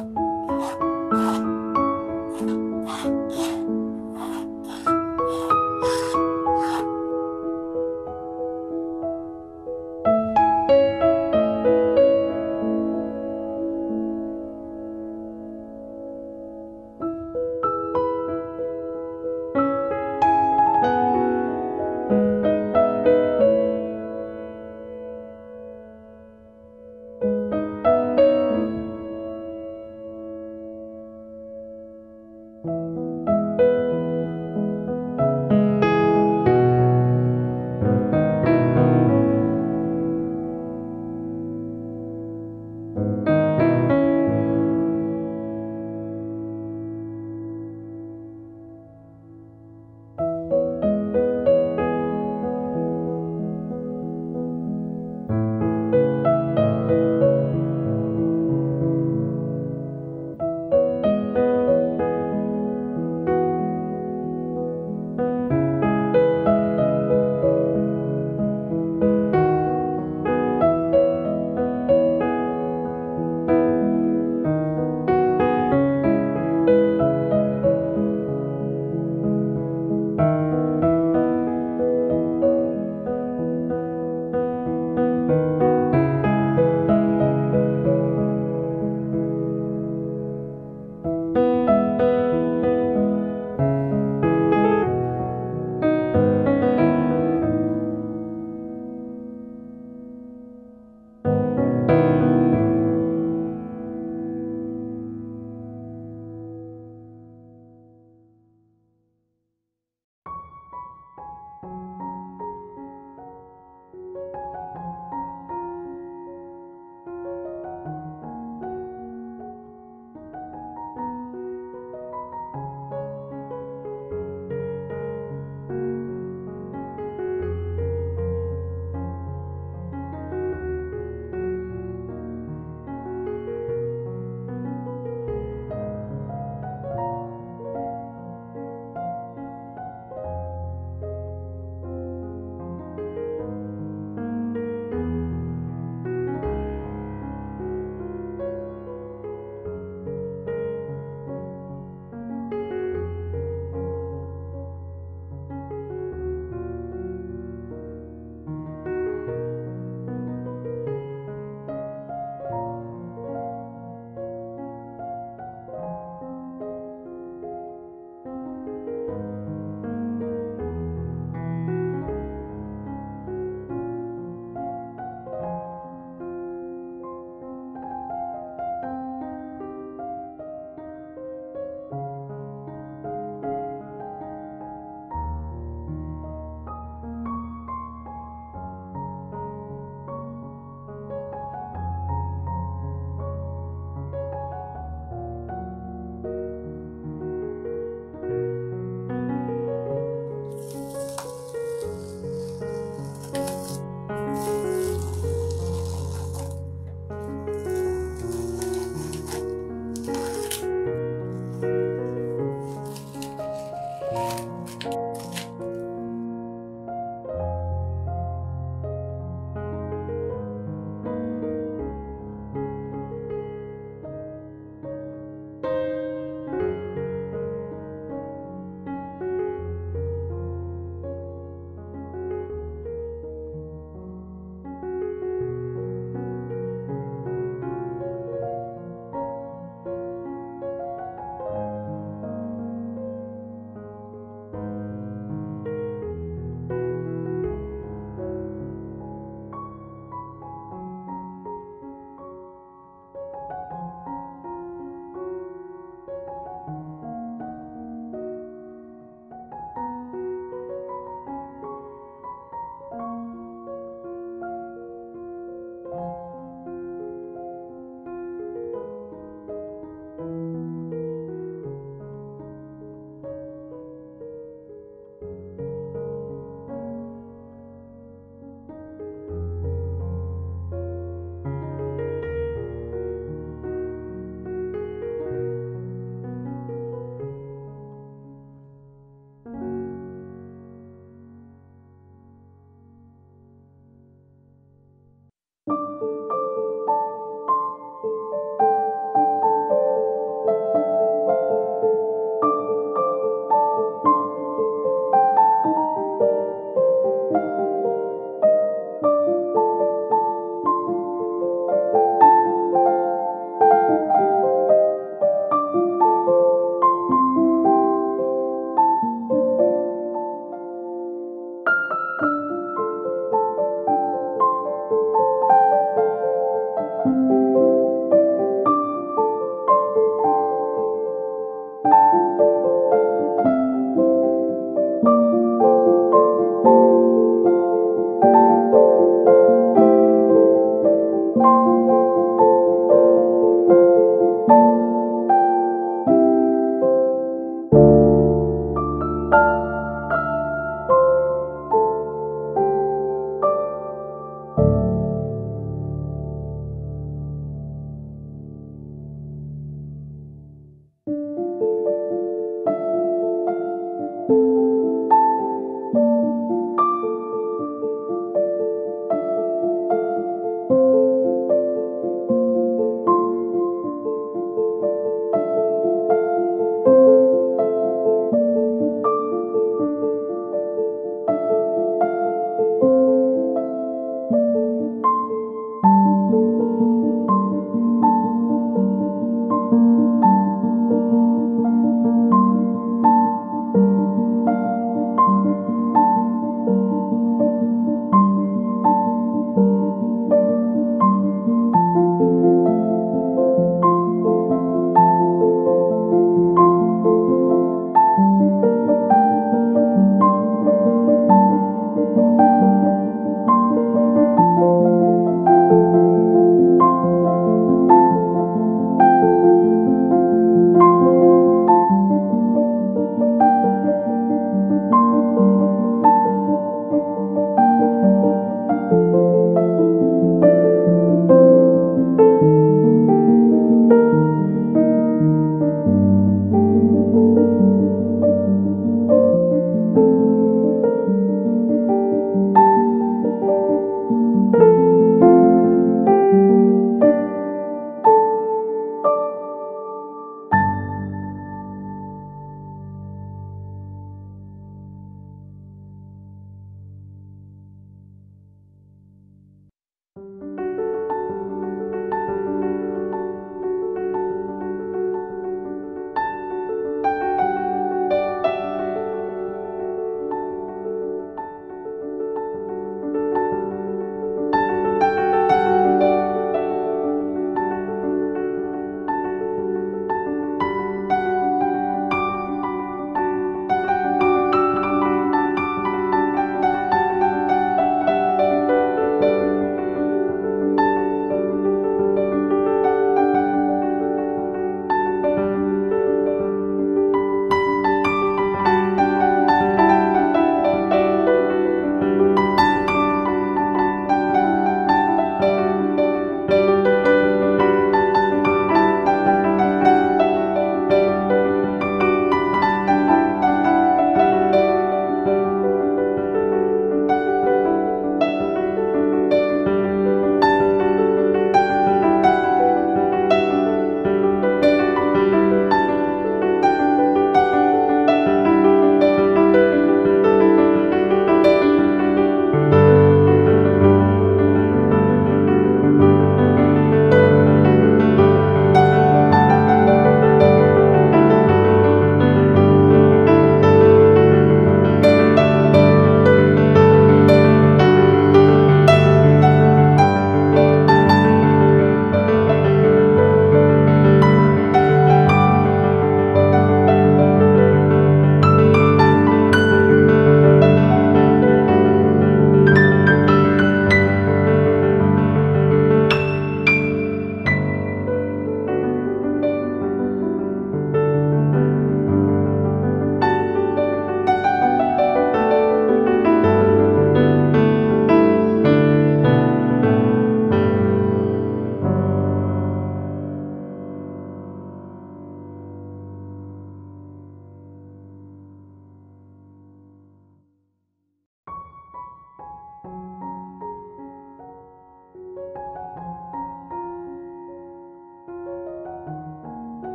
了。